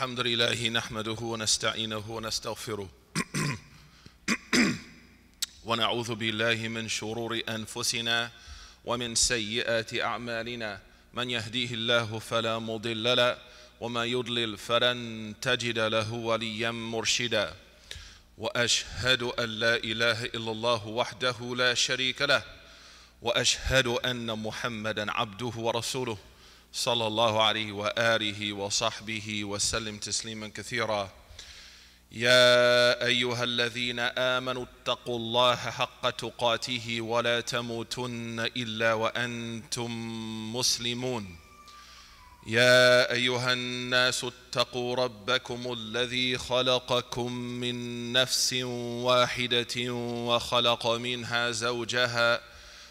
الحمد لله نحمده ونستعينه ونستغفره ونعوذ بالله من شرور أنفسنا ومن سيئات أعمالنا. من يهديه الله فلا مضل له وما يضلل فلن تجد له وليا مرشدا. وأشهد أن لا إله إلا الله وحده لا شريك له وأشهد أن محمدا عبده ورسوله. صلى الله عليه وآله وصحبه وسلم تسليما كثيرا. يا أيها الذين آمنوا اتقوا الله حق تقاته ولا تموتن إلا وأنتم مسلمون. يا أيها الناس اتقوا ربكم الذي خلقكم من نفس واحدة وخلق منها زوجها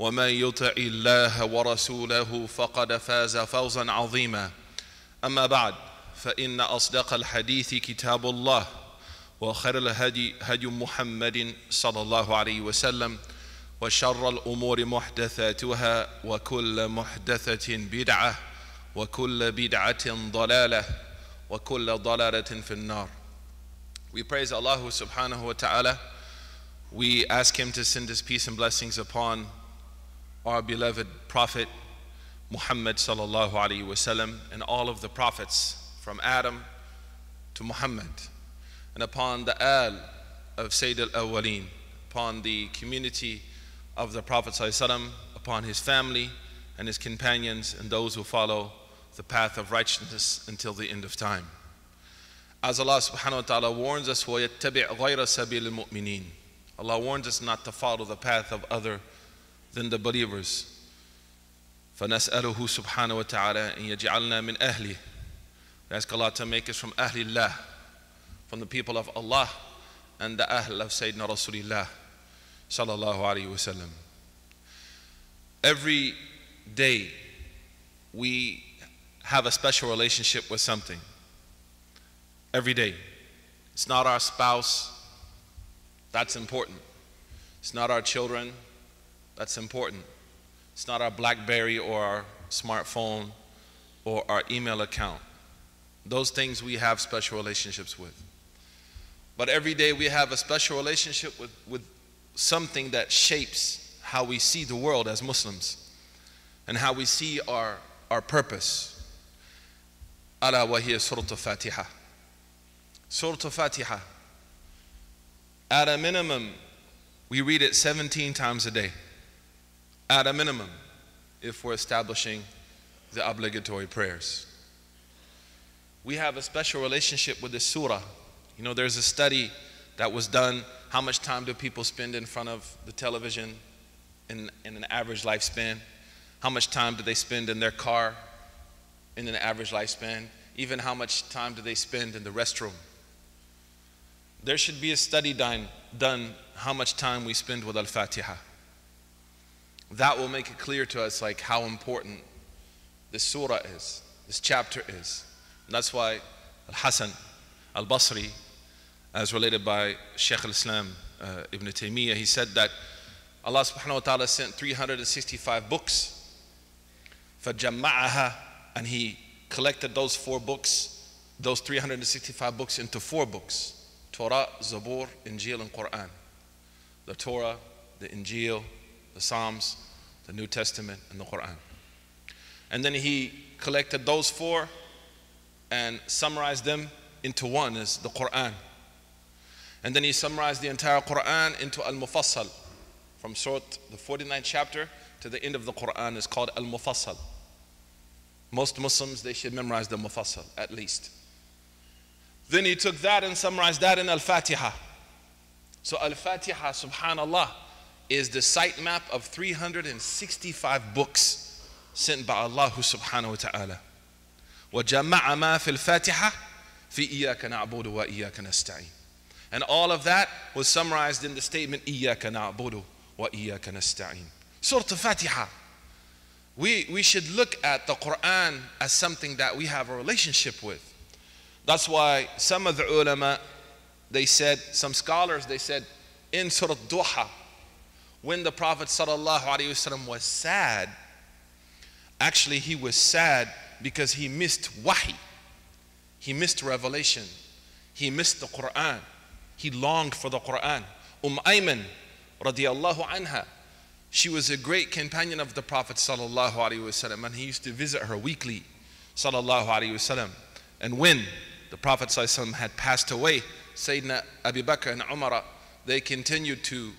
ومن يطع الله ورسوله فقد فاز فوزا عظيما أما بعد فإن أصدق الحديث كتاب الله وخير الهدي هدي محمد صلى الله عليه وسلم وشر الأمور محدثاتها وكل محدثة بدعة وكل بدعة ضلالة وكل ضلالة في النار We praise Allah subhanahu wa ta'ala. We ask Him to send His peace and blessings upon our beloved Prophet Muhammad sallallahu alaihi wasallam and all of the prophets from Adam to Muhammad and upon the al of Sayyid al-Awwaleen upon the community of the Prophet sallallahu alaihi wasallam upon his family and his companions and those who follow the path of righteousness until the end of time as Allah subhanahu wa ta'ala warns us وَيَتَّبِعْ غَيْرَ سَبِيلِ الْمُؤْمِنِينَ Allah warns us not to follow the path of other than the believers. فنسأله سبحانه وتعالى أن يجعلنا من أهله. We ask Allah to make us from Ahlillah, from the people of Allah and the Ahl of Sayyidina Rasulullah sallallahu alayhi wasallam. Every day we have a special relationship with something. Every day. It's not our spouse, that's important. It's not our children, that's important. It's not our Blackberry or our smartphone or our email account. Those things we have special relationships with. But every day we have a special relationship with, with something that shapes how we see the world as Muslims and how we see our, our purpose. Ala wa hiya Surah Fatiha. Surah Fatiha. At a minimum, we read it 17 times a day at a minimum if we're establishing the obligatory prayers. We have a special relationship with this surah. You know, there's a study that was done. How much time do people spend in front of the television in, in an average lifespan? How much time do they spend in their car in an average lifespan? Even how much time do they spend in the restroom? There should be a study done, done how much time we spend with Al Fatiha that will make it clear to us like how important this surah is, this chapter is. And that's why Al-Hasan al-Basri, as related by Shaykh al-Islam uh, Ibn Taymiyyah, he said that Allah subhanahu wa ta'ala sent 365 books فَجَمَّعَهَا and he collected those four books, those 365 books into four books. Torah, Zabur, Injil, and Quran. The Torah, the Injil, the Psalms, the New Testament, and the Quran. And then he collected those four and summarized them into one as the Quran. And then he summarized the entire Quran into Al Mufassal. From Surah, the 49th chapter to the end of the Quran is called Al Mufassal. Most Muslims, they should memorize the Mufassal at least. Then he took that and summarized that in Al Fatiha. So Al Fatiha, subhanAllah, is the site map of 365 books sent by Allah subhanahu wa ta'ala. وجمع ما في الفاتحة في إياك نعبد وإياك نستعين. And all of that was summarized in the statement إياك نعبد وإياك نستعين. Surah Al-Fatiha. We, we should look at the Quran as something that we have a relationship with. That's why some of the ulama, they said, some scholars, they said, in Surah Duha, when the Prophet ﷺ was sad, actually he was sad because he missed wahi. He missed revelation. He missed the Quran. He longed for the Quran. Umm Ayman, radiallahu anha, she was a great companion of the Prophet sallallahu and he used to visit her weekly, sallallahu. And when the Prophet sallallahu had passed away, Sayyidina Abu Bakr and Umar, they continued to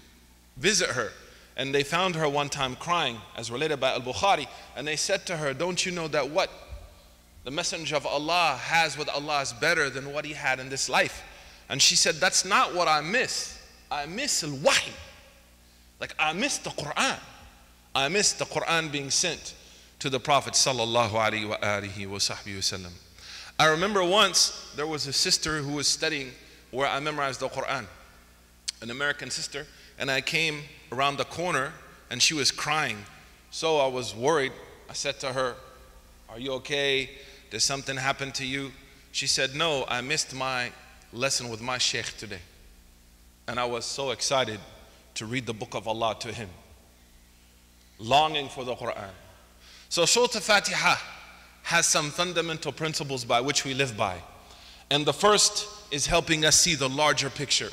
visit her. And they found her one time crying, as related by Al Bukhari, and they said to her, Don't you know that what the Messenger of Allah has with Allah is better than what he had in this life? And she said, That's not what I miss. I miss Al Wahi. Like I miss the Quran. I miss the Quran being sent to the Prophet. I remember once there was a sister who was studying where I memorized the Quran, an American sister, and I came around the corner and she was crying. So I was worried. I said to her, Are you okay? Did something happen to you? She said, No, I missed my lesson with my sheikh today. And I was so excited to read the book of Allah to him, longing for the Quran. So, Surah Fatiha has some fundamental principles by which we live by. And the first is helping us see the larger picture.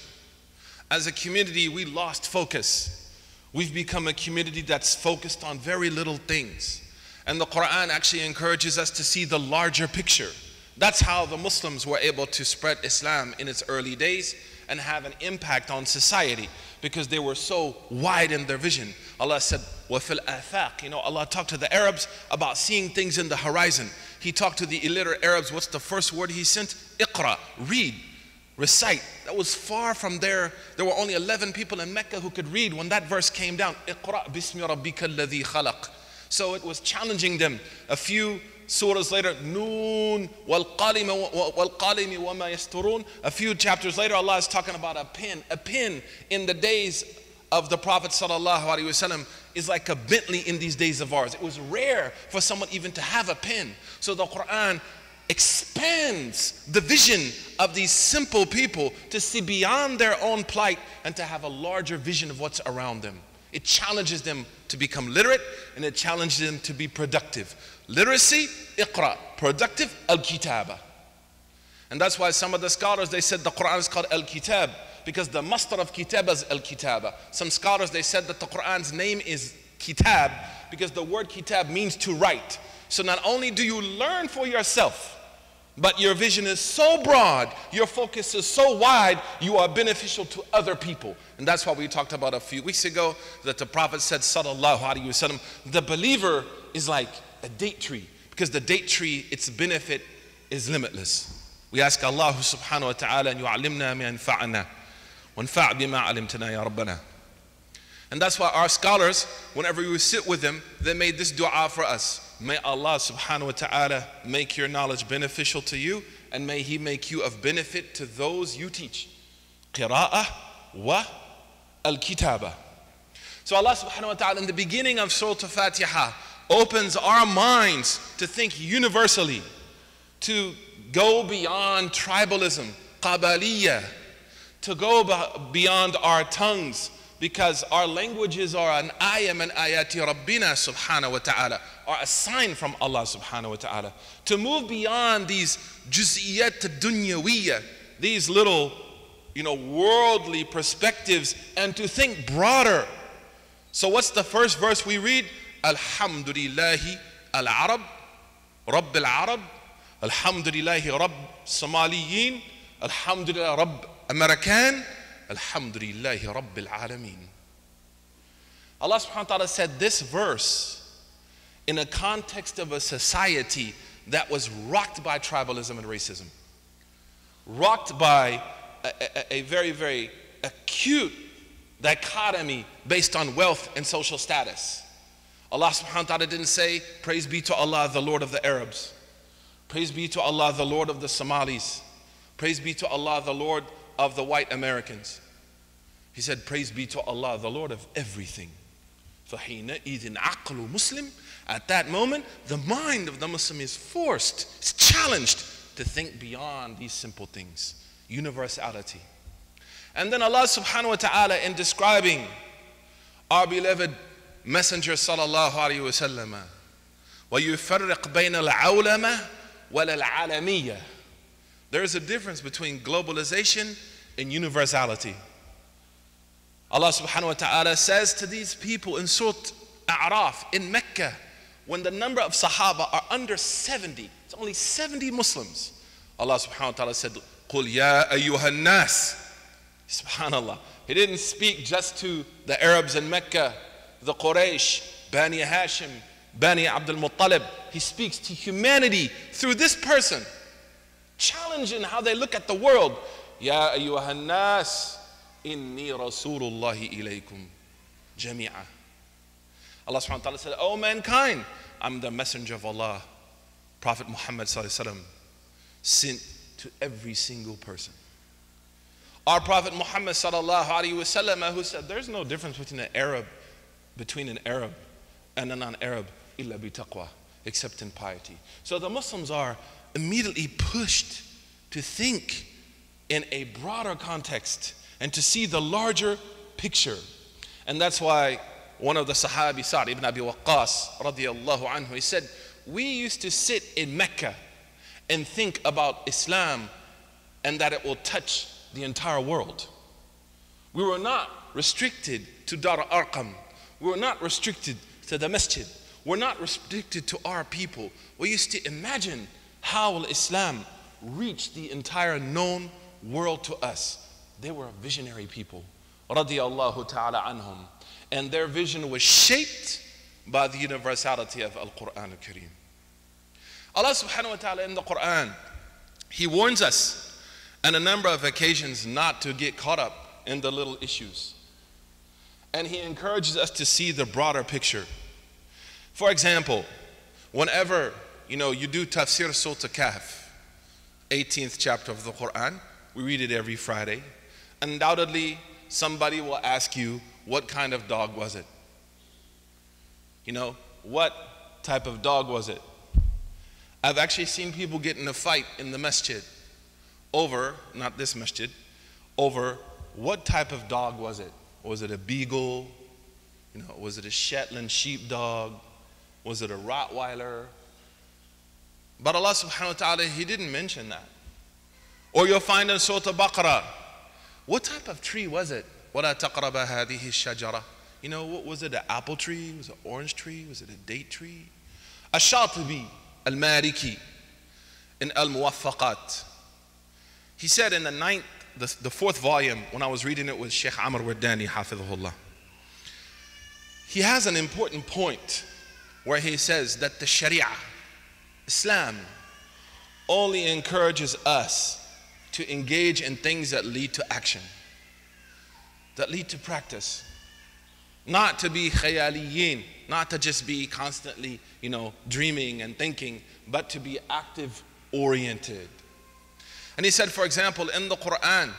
As a community, we lost focus. We've become a community that's focused on very little things. And the Quran actually encourages us to see the larger picture. That's how the Muslims were able to spread Islam in its early days and have an impact on society because they were so wide in their vision. Allah said, وَفِي الْآفَاقِ You know, Allah talked to the Arabs about seeing things in the horizon. He talked to the illiterate Arabs. What's the first word He sent? Iqra, read, recite. That was far from there. There were only 11 people in Mecca who could read when that verse came down. Iqra bismi rabbika alladhi khalaq. So it was challenging them. A few surahs later, Noon, wal yasturun. A few chapters later, Allah is talking about a pen. A pen in the days of the Prophet sallallahu alaihi wasallam is like a Bentley in these days of ours. It was rare for someone even to have a pen. So the Quran expands the vision of these simple people to see beyond their own plight and to have a larger vision of what's around them. It challenges them to become literate and it challenges them to be productive. Literacy, iqra. Productive, al-kitaba. And that's why some of the scholars, they said the Quran is called al-kitab because the master of kitab is al-kitaba. Some scholars, they said that the Quran's name is kitab because the word kitab means to write. So not only do you learn for yourself, but your vision is so broad, your focus is so wide, you are beneficial to other people. And that's why we talked about a few weeks ago that the Prophet said, Sallallahu Alaihi Wasallam, the believer is like a date tree because the date tree, its benefit is limitless. We ask Allah subhanahu wa ta'ala and yu'allimna ma yanfa'ana wanfa' bima alimtana ya rabbana. And that's why our scholars, whenever we sit with them, they made this dua for us. May Allah subhanahu wa ta'ala make your knowledge beneficial to you and may He make you of benefit to those you teach. Qira'ah wa al-kitaba. So Allah subhanahu wa ta'ala in the beginning of Surah Al-Fatiha opens our minds to think universally, to go beyond tribalism, qabaliyah, to go beyond our tongues, because our languages are an ayah and ayati rabbina subhanahu wa ta'ala, are a sign from Allah subhanahu wa ta'ala. To move beyond these juz'iyat dunyawiyya, these little, you know, worldly perspectives and to think broader. So what's the first verse we read? Alhamdulillahi al-Arab, Rabb al-Arab, Alhamdulillahi Rabb Somaliyin, Alhamdulillah Rabb American, Alhamdulillahi Rabbil Alameen. Allah subhanahu wa ta'ala said this verse in a context of a society that was rocked by tribalism and racism, rocked by a, a, a very, very acute dichotomy based on wealth and social status. Allah subhanahu wa ta'ala didn't say, Praise be to Allah, the Lord of the Arabs. Praise be to Allah, the Lord of the Somalis. Praise be to Allah, the Lord of the white Americans. He said, Praise be to Allah, the Lord of everything. فَحِينَئِذٍ عَقْلُ Muslim. At that moment, the mind of the Muslim is forced, is challenged to think beyond these simple things. Universality. And then Allah subhanahu wa ta'ala in describing our beloved Messenger sallallahu alayhi wa sallam وَيُفَرِّقْ بَيْنَ الْعَوْلَمَةِ وَالْعَالَمِيَّةِ There is a difference between globalization and universality. Allah subhanahu wa ta'ala says to these people in Surah A'raf in Mecca, when the number of Sahaba are under 70, it's only 70 Muslims. Allah subhanahu wa ta'ala said, قُلْ يَا أَيُّهَا النَّاسِ Subhanallah. He didn't speak just to the Arabs in Mecca, the Quraysh, Bani Hashim, Bani Abdul Muttalib. He speaks to humanity through this person, challenging how they look at the world. Ya ayyuhan nas, inni rasulullahi ilaykum jami'a. Allah subhanahu wa ta'ala said, O mankind, I'm the messenger of Allah, Prophet Muhammad sallallahu alaihi wasallam, sent to every single person. Our Prophet Muhammad sallallahu alaihi wasallam, who said, "There's no difference between an Arab, between an Arab and a non-Arab, illa bi taqwa, except in piety." So the Muslims are immediately pushed to think in a broader context and to see the larger picture, and that's why one of the Sahabi Sa'd ibn Abi Waqqas radiyallahu anhu, he said, "We used to sit in Mecca and think about Islam and that it will touch the entire world. We were not restricted to Dar Arqam. We were not restricted to the masjid. We're not restricted to our people. We used to imagine how will Islam reach the entire known world to us. They were a visionary people. Radiallahu ta'ala anhum. And their vision was shaped by the universality of Al Quran al Kareem. Allah subhanahu wa ta'ala in the Quran, He warns us on a number of occasions not to get caught up in the little issues. And He encourages us to see the broader picture. For example, whenever you know you do tafsir Surah Kahf, 18th chapter of the Quran, we read it every Friday. Undoubtedly, somebody will ask you, what kind of dog was it? You know, what type of dog was it? I've actually seen people get in a fight in the masjid over, not this masjid, over what type of dog was it? Was it a beagle? You know, was it a Shetland sheepdog? Was it a Rottweiler? But Allah subhanahu wa ta'ala, He didn't mention that. Or you'll find in Surah Baqarah, what type of tree was it? You know, what was it? An apple tree? Was it an orange tree? Was it a date tree? Ash-Shatibi al-Maliki in Al-Muwaffaqat. He said in the ninth, the, the fourth volume, when I was reading it with Sheikh Amr Wardani, Hafidhullah, he has an important point where he says that the Sharia, Islam, only encourages us to engage in things that lead to action, that lead to practice. Not to be khayaliyin, not to just be constantly, you know, dreaming and thinking, but to be active oriented. And he said, for example, in the Quran,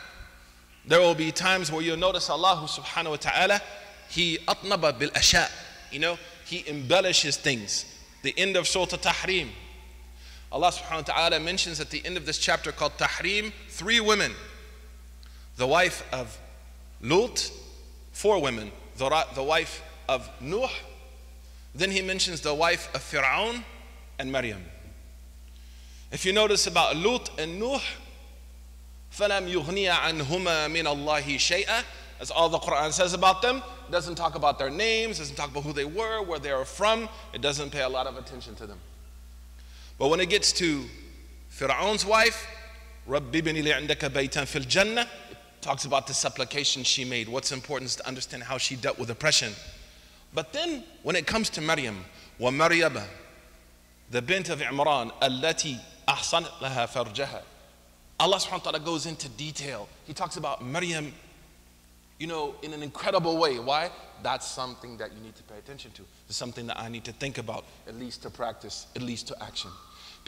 there will be times where you'll notice Allah subhanahu wa ta'ala, He atnaba bil asha, you know, He embellishes things. The end of Surah Tahrim. Allah subhanahu wa ta'ala mentions at the end of this chapter called Tahrim, three women. The wife of Lut, four women. The, the wife of Nuh. Then he mentions the wife of Fir'aun and Maryam. If you notice about Lut and Nuh, فَلَمْ يُغْنِيَ عَنْهُمَا مِنَ اللَّهِ شَيْئًا As all the Quran says about them. It doesn't talk about their names, doesn't talk about who they were, where they are from. It doesn't pay a lot of attention to them. But when it gets to Fir'aun's wife, رَبِّ بِنِ لِي عِنْدَكَ بَيْتًا فِي الْجَنَّةِ talks about the supplication she made. What's important is to understand how she dealt with oppression. But then when it comes to Maryam, وَمَرْيَبَ the bint of Imran, التي أحصنت لها فرجها. Allah subhanahu wa ta'ala goes into detail. He talks about Maryam, you know, in an incredible way. Why? That's something that you need to pay attention to. It's something that I need to think about, at least to practice, at least to action.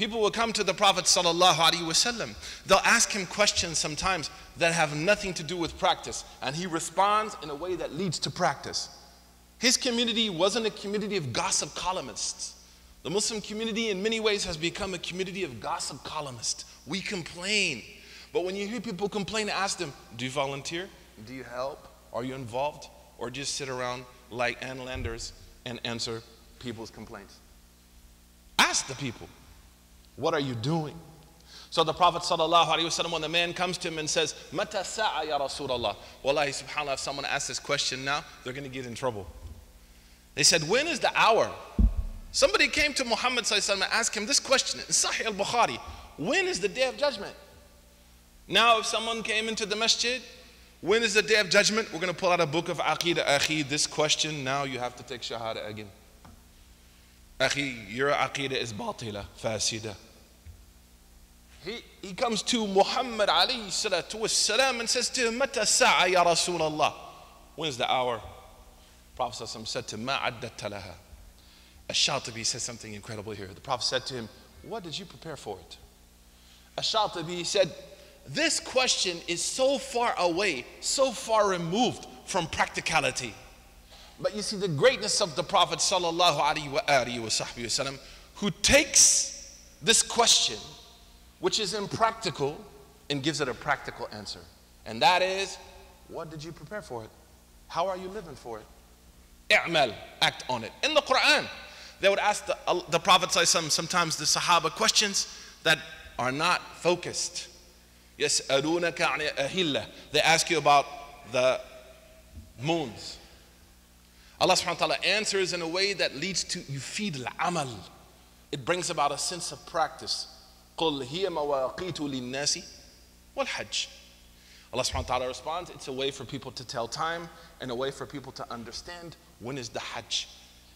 People will come to the Prophet wasallam. They'll ask him questions sometimes that have nothing to do with practice, and he responds in a way that leads to practice. His community wasn't a community of gossip columnists. The Muslim community, in many ways, has become a community of gossip columnists. We complain. But when you hear people complain, ask them, Do you volunteer? Do you help? Are you involved? Or just sit around like Ann Landers and answer people's complaints? Ask the people, What are you doing? So the Prophet ﷺ, when the man comes to him and says, Mata ya Rasulallah. Wallahi, subhanAllah, if someone asks this question now, they're going to get in trouble. They said, When is the hour? Somebody came to Muhammad ﷺ and asked him this question in Sahih al Bukhari When is the day of judgment? Now, if someone came into the masjid, when is the day of judgment? We're going to pull out a book of Aqidah Akhi. This question, now you have to take Shahada again. Akhi, your Aqidah is batila, fasida. He, he comes to Muhammad alayhi salatu wasalam and says to him, Mata sa'a ya Rasulallah. When is the hour? Prophet said to him, Ma laha. Ash-Shatibi says something incredible here. The Prophet said to him, What did you prepare for it? Ash-Shatibi said, This question is so far away, so far removed from practicality. But you see the greatness of the Prophet sallallahu who takes this question, which is impractical, and gives it a practical answer. And that is, what did you prepare for it? How are you living for it? I'mal, act on it. In the Quran, they would ask the, uh, the Prophet sometimes the Sahaba questions that are not focused. Yes, They ask you about the moons. Allah subhanahu wa ta'ala answers in a way that leads to yufid al-amal. It brings about a sense of practice. قُلْ هِيَ مَوَاقِيتُ لِلنَّاسِ وَالْحَجِّ Allah subhanahu wa ta'ala responds, it's a way for people to tell time and a way for people to understand when is the Hajj.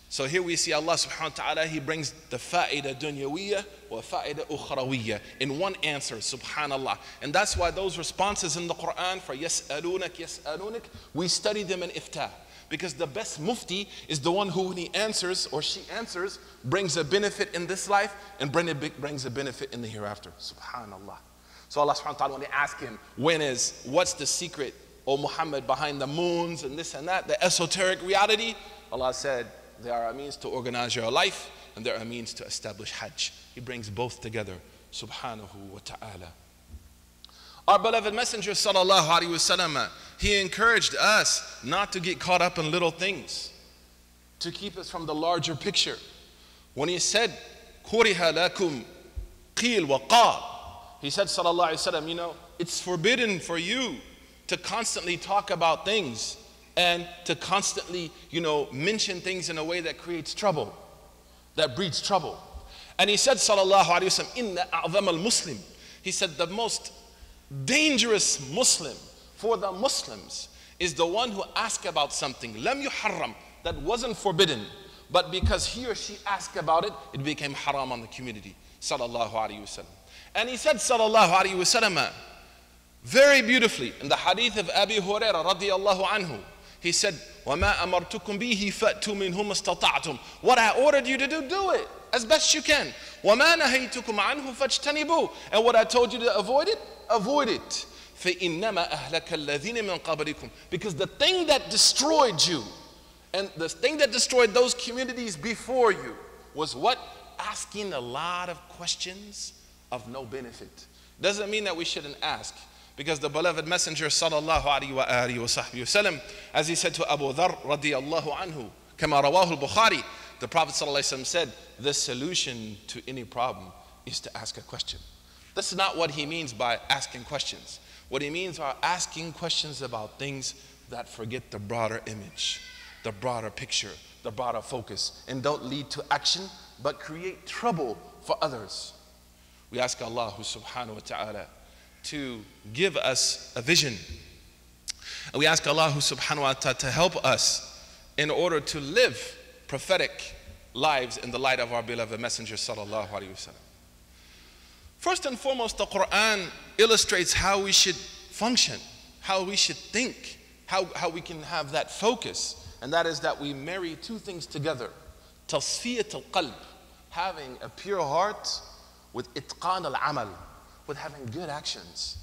So here we see Allah subhanahu wa ta'ala, He brings the fa'ida dunyawiyya wa fa'ida ukhrawiyya in one answer, subhanallah. And that's why those responses in the Quran for yas'alunak, yas'alunak, we study them in iftah. Because the best mufti is the one who, when he answers or she answers, brings a benefit in this life and brings a benefit in the hereafter. Subhanallah. So Allah subhanahu wa ta'ala, when they ask him, when is, what's the secret, O Muhammad, behind the moons and this and that, the esoteric reality, Allah said, there are a means to organize your life and there are a means to establish Hajj. He brings both together, subhanahu wa ta'ala. Our beloved Messenger sallallahu alaihi wasallam, uh, he encouraged us not to get caught up in little things, to keep us from the larger picture. When he said, "Kuriha lakum qil wa qal," he said sallallahu alaihi wasallam, you know, it's forbidden for you to constantly talk about things and to constantly, you know, mention things in a way that creates trouble, that breeds trouble. And he said, sallallahu alaihi wasallam, inna a'zam al-muslim. He said the most dangerous Muslim for the Muslims is the one who asks about something, lam yuharram, that wasn't forbidden, but because he or she asked about it, it became haram on the community. Sallallahu alaihi wasallam. And he said, sallallahu alaihi wasallam, very beautifully in the hadith of Abi Hurairah radiallahu anhu, he said, وَمَا أَمَرْتُكُمْ بِهِ فَأْتُوا مِنْهُ مَسْتَطَعْتُمْ What I ordered you to do, do it as best you can. وَمَا نَهَيْتُكُمْ عَنْهُ فَاجْتَنِبُوا And what I told you to avoid it, avoid it. فَإِنَّمَا أَهْلَكَ الَّذِينَ مِنْ قَبْلِكُمْ Because the thing that destroyed you and the thing that destroyed those communities before you was what? Asking a lot of questions of no benefit. Doesn't mean that we shouldn't ask. Because the beloved Messenger sallallahu alaihi wa alihi wa sahbihi as he said to Abu Dharr radiyallahu anhu, كما رواه البخاري, the Prophet wasallam said, the solution to any problem is to ask a question. That's not what he means by asking questions. What he means are asking questions about things that forget the broader image, the broader picture, the broader focus, and don't lead to action, but create trouble for others. We ask Allah subhanahu wa ta'ala to give us a vision. And we ask Allah subhanahu wa ta'ala to help us in order to live prophetic lives in the light of our beloved Messenger sallallahu alaihi wasallam. First and foremost, the Quran illustrates how we should function, how we should think, how, how we can have that focus, and that is that we marry two things together. Tasfiyat al-qalb, having a pure heart with itqan al-amal, with having good actions.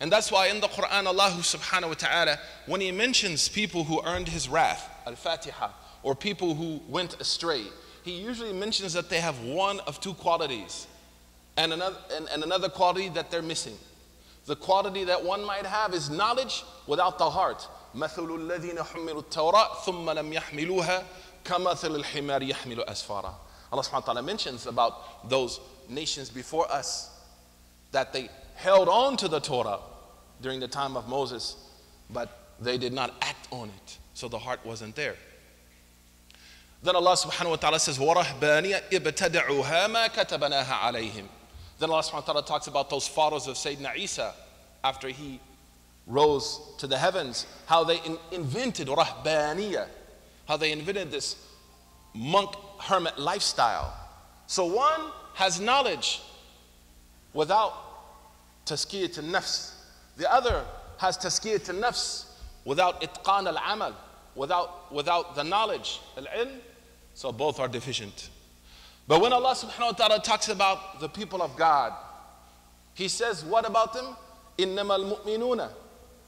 And that's why in the Quran, Allah subhanahu wa ta'ala, when He mentions people who earned His wrath, Al Fatiha, or people who went astray, He usually mentions that they have one of two qualities and another, and, and another quality that they're missing. The quality that one might have is knowledge without the heart. مثل الذين حملوا التوراة ثم لم يحملوها كمثل الحمار يحمل أسفارا. Allah subhanahu wa ta'ala mentions about those nations before us that they held on to the Torah during the time of Moses, but they did not act on it. So the heart wasn't there. Then Allah subhanahu wa ta'ala says, وَرَهْبَانِيَ ابْتَدَعُوهَا مَا كَتَبَنَاهَا عَلَيْهِمْ Then Allah subhanahu wa ta'ala talks about those fathers of Sayyidina Isa after he rose to the heavens, how they in- invented rahbaniyah, how they invented this monk hermit lifestyle. So one has knowledge without tazkiyat al nafs, the other has tazkiyat al nafs without itqan al amal, without, without the knowledge, al ilm, So both are deficient. But when Allah subhanahu wa ta'ala talks about the people of God, He says, what about them? إنما المؤمنون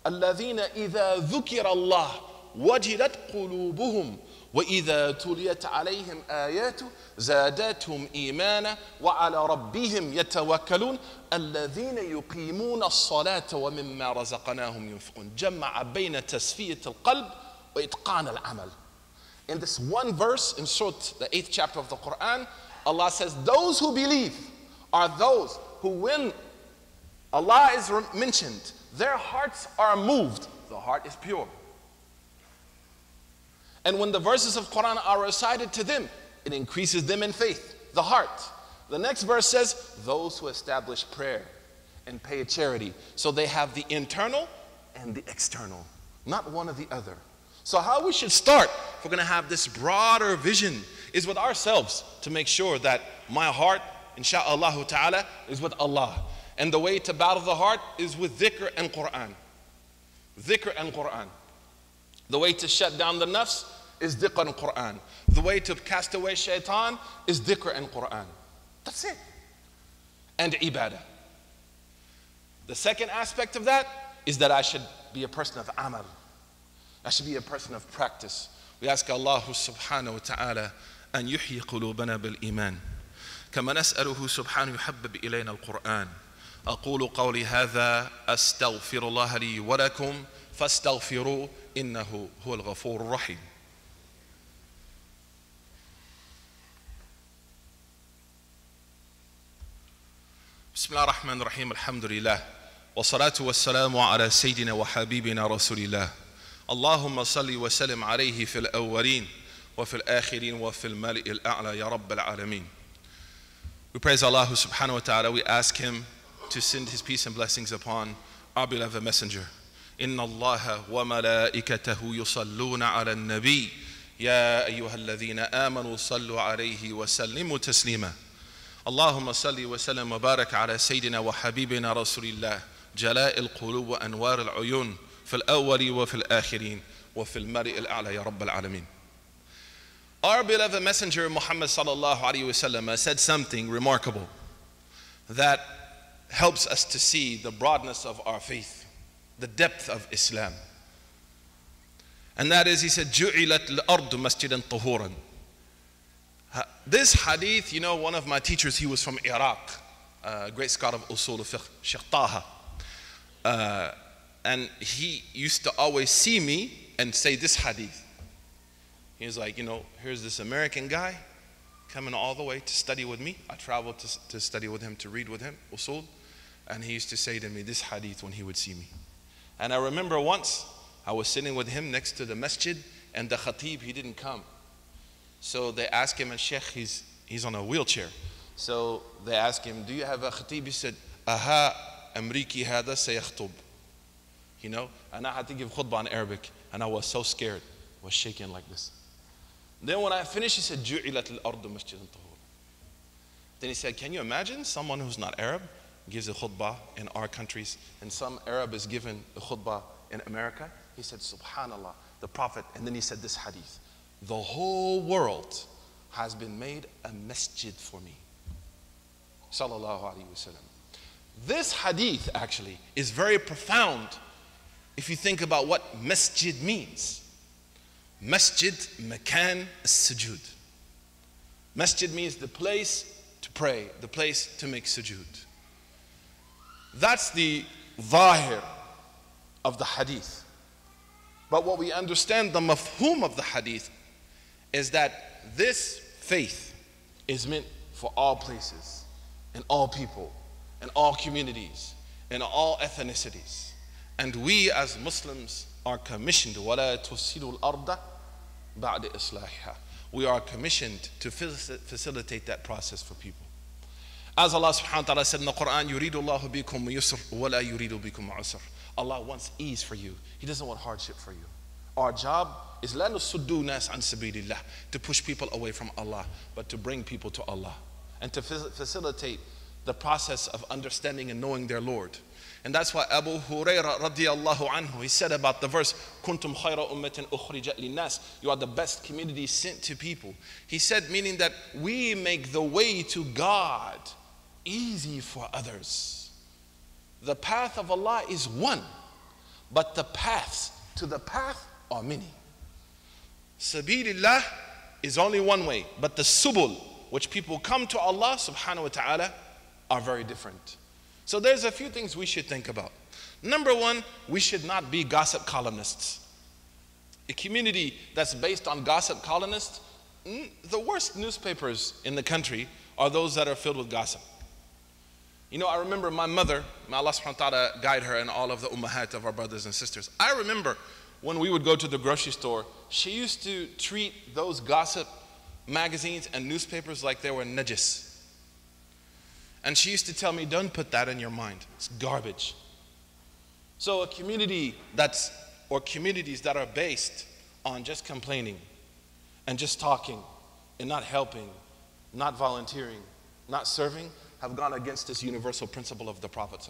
الذين إذا ذكر الله وجلت قلوبهم وإذا تليت عليهم آياته زادتهم إيمانا وعلى ربهم يتوكلون الذين يقيمون الصلاة ومما رزقناهم ينفقون جمع بين تسفية القلب وإتقان العمل In this one verse in Surah, the eighth chapter of the Quran, Allah says, Those who believe are those who, when Allah is mentioned, their hearts are moved. The heart is pure. And when the verses of Quran are recited to them, it increases them in faith, the heart. The next verse says, Those who establish prayer and pay charity. So they have the internal and the external, not one or the other. So, how we should start if we're going to have this broader vision is with ourselves to make sure that my heart, insha'Allah ta'ala, is with Allah. And the way to battle the heart is with dhikr and Quran. Dhikr and Quran. The way to shut down the nafs is dhikr and Quran. The way to cast away shaitan is dhikr and Quran. That's it. And ibadah. The second aspect of that is that I should be a person of amal. I should be a person of practice. We ask Allah subhanahu wa ta'ala أن يحيي قلوبنا بالإيمان كما نسأله سبحانه يحبب إلينا القرآن أقول قولي هذا أستغفر الله لي ولكم فاستغفروه إنه هو الغفور الرحيم بسم الله الرحمن الرحيم الحمد لله والصلاة والسلام على سيدنا وحبيبنا رسول الله اللهم صل وسلم عليه في الأولين وفي الآخرين وفي الملئ الأعلى يا رب العالمين We praise Allah subhanahu wa ta'ala. We ask Him to send His peace and blessings upon our beloved Messenger. إن الله وملائكته يصلون على النبي يا أيها الذين آمنوا صلوا عليه وسلموا تسليما اللهم صل وسلم وبارك على سيدنا وحبيبنا رسول الله جلاء القلوب وأنوار العيون في الأول وفي الآخرين وفي المرء الأعلى يا رب العالمين Our beloved messenger Muhammad sallallahu alaihi wasallam said something remarkable that helps us to see the broadness of our faith, the depth of Islam. And that is, he said, جُعِلَتْ الْأَرْضُ مَسْجِدًا طُهُورًا This hadith, you know, one of my teachers, he was from Iraq, a great scholar of Usul al-Fiqh, Sheikh Taha. Uh, and he used to always see me and say this hadith. He was like, you know, here's this American guy coming all the way to study with me. I traveled to, to study with him, to read with him, usul. And he used to say to me this hadith when he would see me. And I remember once I was sitting with him next to the masjid and the khatib, he didn't come. So they asked him, and Sheikh, he's, he's on a wheelchair. So they asked him, Do you have a khatib? He said, Aha, Amriki hada sayakhutub you know? And I had to give khutbah in Arabic, and I was so scared, I was shaking like this. Then when I finished, he said, Ju'ilat al-ardu. Then he said, can you imagine someone who's not Arab gives a khutbah in our countries, and some Arab is given a khutbah in America? He said, subhanallah, the Prophet, and then he said this hadith, the whole world has been made a masjid for me. Sallallahu alayhi wasallam. This hadith actually is very profound if you think about what masjid means. Masjid, makan, sujud. Masjid means the place to pray, the place to make sujud. That's the zahir of the hadith. But what we understand, the mafhum of the hadith, is that this faith is meant for all places, and all people, and all communities, and all ethnicities. And we as Muslims are commissioned, وَلَا تُفْسِدُوا الْأَرْضَ بَعْدَ إِصْلَاحِهَا We are commissioned to facilitate that process for people. As Allah subhanahu wa ta'ala said in the Quran, يُرِيدُ اللَّهُ بِكُمْ يُسْرٍ وَلَا يُرِيدُ بِكُمْ عُسْرٍ Allah wants ease for you. He doesn't want hardship for you. Our job is لَا نُصُدُّوا نَاسْ عَنْ سَبِيلِ اللَّهِ To push people away from Allah, but to bring people to Allah. And to facilitate the process of understanding and knowing their Lord. And that's why Abu Huraira radiallahu anhu, he said about the verse, Kuntum khayra ummatin ukhrijat linnas. You are the best community sent to people. He said, meaning that we make the way to God easy for others. The path of Allah is one, but the paths to the path are many. Sabilillah is only one way, but the subul, which people come to Allah subhanahu wa ta'ala, are very different. So there's a few things we should think about. Number one, we should not be gossip columnists. A community that's based on gossip columnists, mm, the worst newspapers in the country are those that are filled with gossip. You know, I remember my mother, may Allah subhanahu wa ta'ala guide her and all of the ummahat of our brothers and sisters. I remember when we would go to the grocery store, she used to treat those gossip magazines and newspapers like they were najis. And she used to tell me, don't put that in your mind. It's garbage. So a community that's, or communities that are based on just complaining and just talking and not helping, not volunteering, not serving, have gone against this universal principle of the Prophet.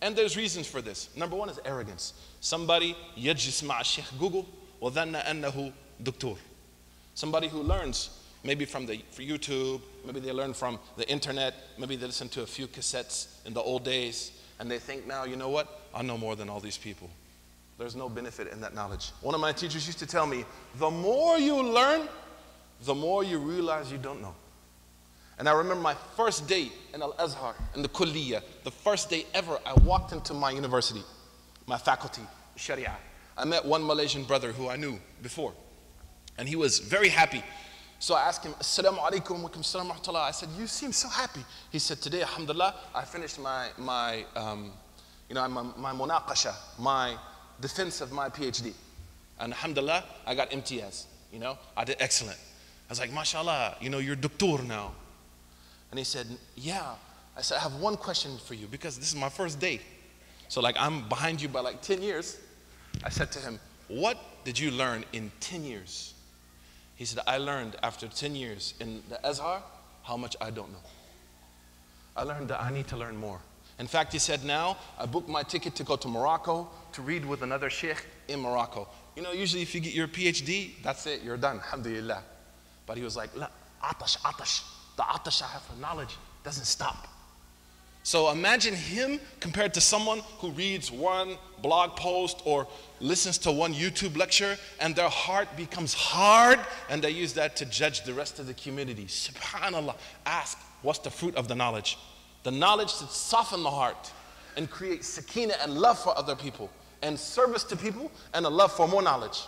And there's reasons for this. Number one is arrogance. Somebody يجلس مع الشيخ Google وظن أنه دكتور. Somebody who learns maybe from the YouTube, maybe they learn from the internet, maybe they listen to a few cassettes in the old days, and they think now, you know what? I know more than all these people. There's no benefit in that knowledge. One of my teachers used to tell me, the more you learn, the more you realize you don't know. And I remember my first day in Al Azhar, in the Kulliya, the first day ever I walked into my university, my faculty, Sharia. I met one Malaysian brother who I knew before, and he was very happy so I asked him, Assalamu alaikum wa salam I said, You seem so happy. He said, Today, alhamdulillah, I finished my, my um, you know, my, munaqasha, my defense of my PhD. And alhamdulillah, I got MTS. You know, I did excellent. I was like, mashallah, you know, you're doctor now. And he said, Yeah. I said, I have one question for you because this is my first day. So, like, I'm behind you by like 10 years. I said to him, What did you learn in 10 years? He said, I learned after 10 years in the Azhar how much I don't know. I learned that I need to learn more. In fact, he said, now I booked my ticket to go to Morocco to read with another sheikh in Morocco. You know, usually if you get your PhD, that's it, you're done, alhamdulillah. But he was like, atash, atash. The atash I have for knowledge doesn't stop. So imagine him compared to someone who reads one blog post or listens to one YouTube lecture and their heart becomes hard and they use that to judge the rest of the community. Subhanallah. Ask, what's the fruit of the knowledge? The knowledge to soften the heart and create sakina and love for other people and service to people and a love for more knowledge.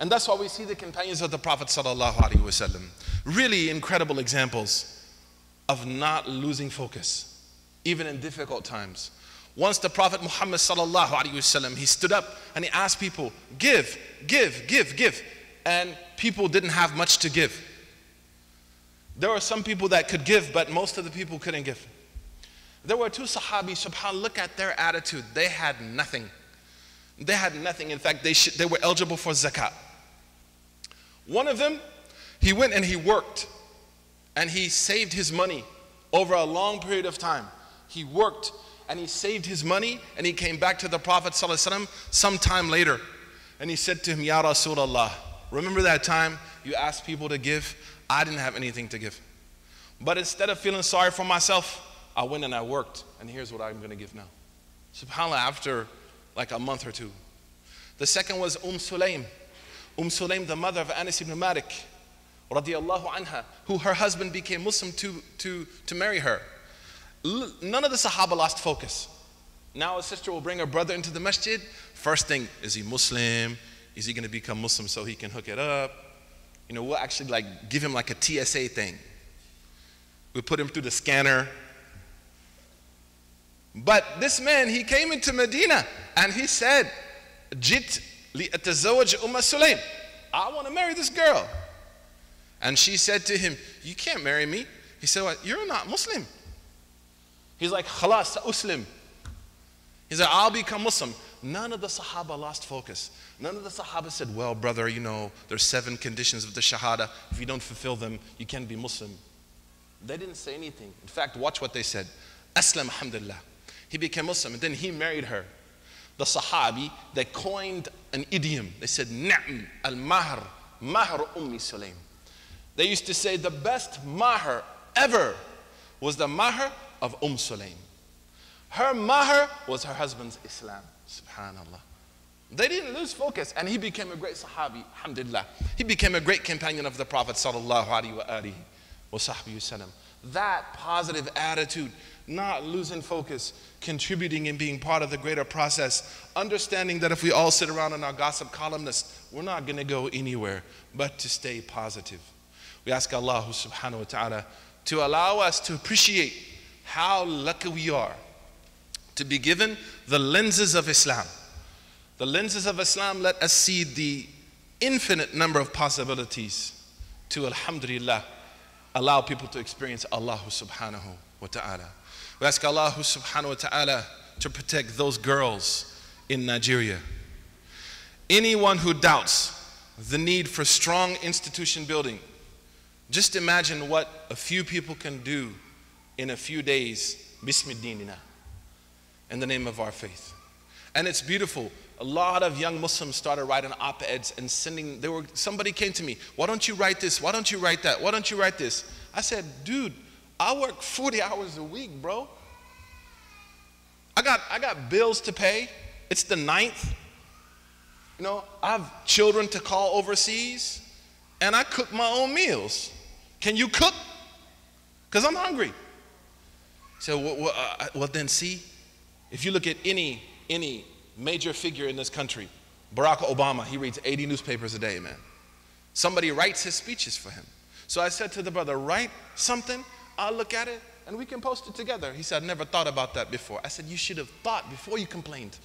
And that's why we see the companions of the Prophet sallallahu alaihi wasallam. Really incredible examples of not losing focus, even in difficult times. Once the Prophet Muhammad sallallahu alaihi wasallam, he stood up and he asked people, "Give, give, give, give," and people didn't have much to give. There were some people that could give, but most of the people couldn't give. There were two Sahabis, subhanAllah, look at their attitude. They had nothing. They had nothing. In fact, they, sh- they were eligible for zakat. One of them, he went and he worked and he saved his money over a long period of time. He worked and he saved his money and he came back to the Prophet ﷺ sometime later. And he said to him, Ya Rasulullah, remember that time you asked people to give? I didn't have anything to give. But instead of feeling sorry for myself, I went and I worked. And here's what I'm going to give now. SubhanAllah, after like a month or two. The second was Umm Sulaim. Umm Sulaim, the mother of Anas ibn Malik, radiallahu anha, who her husband became Muslim to, to, to marry her. None of the Sahaba lost focus. Now a sister will bring her brother into the masjid. First thing, is he Muslim? Is he going to become Muslim so he can hook it up? You know, we'll actually like give him like a TSA thing. We put him through the scanner. But this man, he came into Medina and he said, Jit li atazawaj Sulaim. I want to marry this girl. And she said to him, You can't marry me. He said, well, You're not Muslim. He's like, Khalas, Uslim. He said, I'll become Muslim. None of the Sahaba lost focus. None of the Sahaba said, Well, brother, you know, there's seven conditions of the Shahada. If you don't fulfill them, you can't be Muslim. They didn't say anything. In fact, watch what they said. Aslam, alhamdulillah. He became Muslim and then he married her. The Sahabi, they coined an idiom. They said, Na'm al mahr, mahr ummi Sulaim. They used to say the best mahr ever was the mahr of Umm Sulaim. Her mahr was her husband's Islam. Subhanallah. They didn't lose focus, and he became a great Sahabi, alhamdulillah. He became a great companion of the Prophet sallallahu alaihi wasallam. That positive attitude, not losing focus, contributing and being part of the greater process, understanding that if we all sit around in our gossip columnists, we're not going to go anywhere but to stay positive. We ask Allah subhanahu wa ta'ala to allow us to appreciate how lucky we are to be given the lenses of Islam. The lenses of Islam let us see the infinite number of possibilities to, alhamdulillah, allow people to experience Allah subhanahu wa ta'ala. We ask Allah subhanahu wa ta'ala to protect those girls in Nigeria. Anyone who doubts the need for strong institution building, just imagine what a few people can do in a few days, bismidinina, in the name of our faith. And it's beautiful. A lot of young Muslims started writing op-eds and sending, they were, somebody came to me, why don't you write this? Why don't you write that? Why don't you write this? I said, dude, I work 40 hours a week, bro. I got, I got bills to pay. It's the ninth. You know, I have children to call overseas, and I cook my own meals. Can you cook? Because I'm hungry. So, well, well, uh, well, then see, if you look at any, any major figure in this country, Barack Obama, he reads 80 newspapers a day, man. Somebody writes his speeches for him. So I said to the brother, write something, I'll look at it, and we can post it together. He said, I never thought about that before. I said, You should have thought before you complained.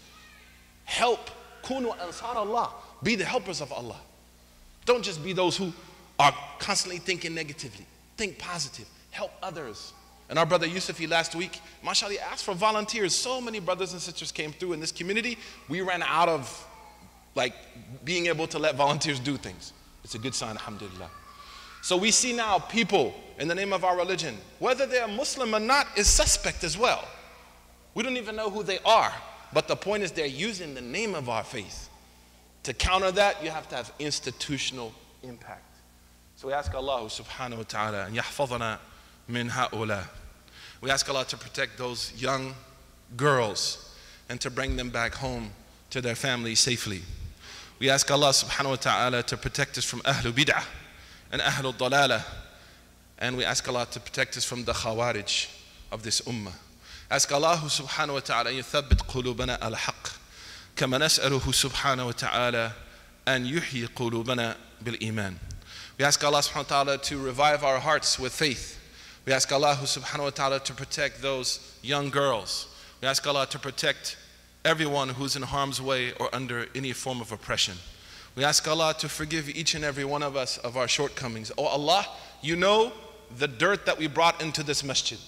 Help. Kunu ansar Allah. Be the helpers of Allah. Don't just be those who are constantly thinking negatively. Think positive. Help others. And our brother Yusufi last week, mashallah, asked for volunteers. So many brothers and sisters came through in this community. We ran out of like being able to let volunteers do things. It's a good sign, alhamdulillah. So we see now people in the name of our religion, whether they're Muslim or not, is suspect as well. We don't even know who they are. But the point is, they're using the name of our faith. To counter that, you have to have institutional impact. So we ask Allah subhanahu wa ta'ala, and yahfadana min ha'ula. We ask Allah to protect those young girls and to bring them back home to their families safely. We ask Allah subhanahu wa ta'ala to protect us from Ahlul Bid'ah and Ahlul Dalala. And we ask Allah to protect us from the Khawarij of this ummah. Ask Allah subhanahu wa ta'ala أن يثبت قلوبنا على الحق كما نسأله سبحانه وتعالى أن يحيي قلوبنا بالإيمان. We ask Allah subhanahu wa ta'ala to revive our hearts with faith. We ask Allah subhanahu wa ta'ala to protect those young girls. We ask Allah to protect everyone who's in harm's way or under any form of oppression. We ask Allah to forgive each and every one of us of our shortcomings. Oh Allah, you know the dirt that we brought into this masjid,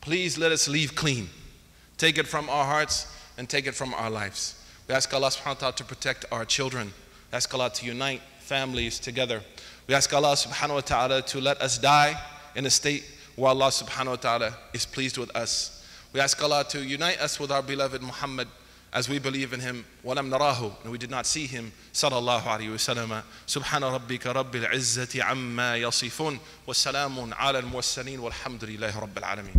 please let us leave clean. Take it from our hearts and take it from our lives. We ask Allah subhanahu wa ta'ala to protect our children. We ask Allah to unite families together. We ask Allah subhanahu wa ta'ala to let us die in a state where Allah subhanahu wa ta'ala is pleased with us. We ask Allah to unite us with our beloved Muhammad as we believe in him ولم نراه and we did not see him صلى الله عليه وسلم سبحان ربك رب العزة عما يصفون والسلام على المرسلين والحمد لله رب العالمين